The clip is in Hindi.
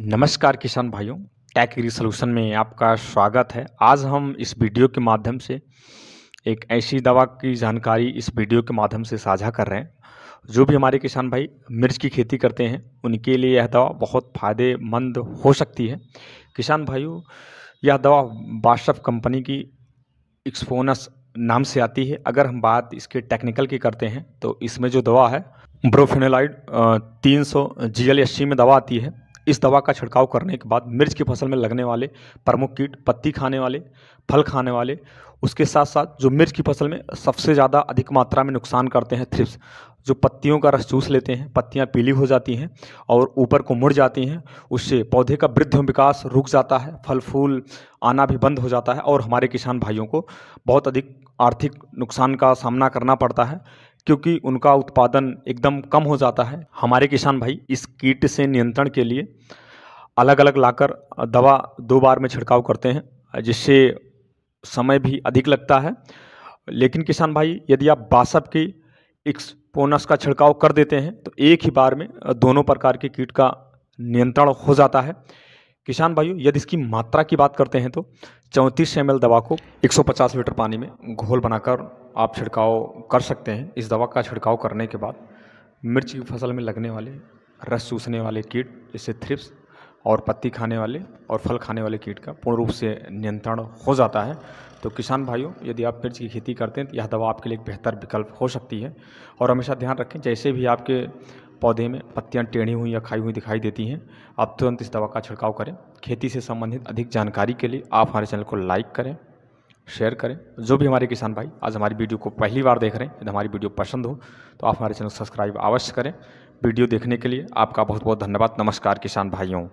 नमस्कार किसान भाइयों टैक एग्री सॉल्यूशन में आपका स्वागत है। आज हम इस वीडियो के माध्यम से एक ऐसी दवा की जानकारी इस वीडियो के माध्यम से साझा कर रहे हैं। जो भी हमारे किसान भाई मिर्च की खेती करते हैं, उनके लिए यह दवा बहुत फ़ायदेमंद हो सकती है। किसान भाइयों, यह दवा बाशफ कंपनी की एक्सपोनस नाम से आती है। अगर हम बात इसके टेक्निकल की करते हैं तो इसमें जो दवा है ब्रोफेनोलाइड तीन सौ जी में दवा आती है। इस दवा का छिड़काव करने के बाद मिर्च की फ़सल में लगने वाले प्रमुख कीट, पत्ती खाने वाले, फल खाने वाले, उसके साथ साथ जो मिर्च की फ़सल में सबसे ज़्यादा अधिक मात्रा में नुकसान करते हैं थ्रिप्स, जो पत्तियों का रस चूस लेते हैं, पत्तियाँ पीली हो जाती हैं और ऊपर को मुड़ जाती हैं, उससे पौधे का वृद्ध विकास रुक जाता है फल फूल आना भी बंद हो जाता है और हमारे किसान भाइयों को बहुत अधिक आर्थिक नुकसान का सामना करना पड़ता है। क्योंकि उनका उत्पादन एकदम कम हो जाता है। हमारे किसान भाई इस कीट से नियंत्रण के लिए अलग अलग लाकर दवा दो बार में छिड़काव करते हैं, जिससे समय भी अधिक लगता है। लेकिन किसान भाई, यदि आप बासप की एक्सपोनस का छिड़काव कर देते हैं तो एक ही बार में दोनों प्रकार के कीट का नियंत्रण हो जाता है। किसान भाइयों, यदि इसकी मात्रा की बात करते हैं तो चौंतीस एम दवा को 150 लीटर पानी में घोल बनाकर आप छिड़काव कर सकते हैं। इस दवा का छिड़काव करने के बाद मिर्च की फ़सल में लगने वाले रस चूसने वाले कीट, जैसे थ्रिप्स और पत्ती खाने वाले और फल खाने वाले कीट का पूर्ण रूप से नियंत्रण हो जाता है। तो किसान भाइयों, यदि आप मिर्च की खेती करते हैं तो यह दवा आपके लिए एक बेहतर विकल्प हो सकती है। और हमेशा ध्यान रखें, जैसे भी आपके पौधे में पत्तियाँ टेढ़ी हुई या खाई हुई दिखाई देती हैं, आप तुरंत इस दवा का छिड़काव करें। खेती से संबंधित अधिक जानकारी के लिए आप हमारे चैनल को लाइक करें। शेयर करें। जो भी हमारे किसान भाई आज हमारी वीडियो को पहली बार देख रहे हैं, यदि हमारी वीडियो पसंद हो तो आप हमारे चैनल सब्सक्राइब अवश्य करें। वीडियो देखने के लिए आपका बहुत बहुत धन्यवाद। नमस्कार किसान भाइयों।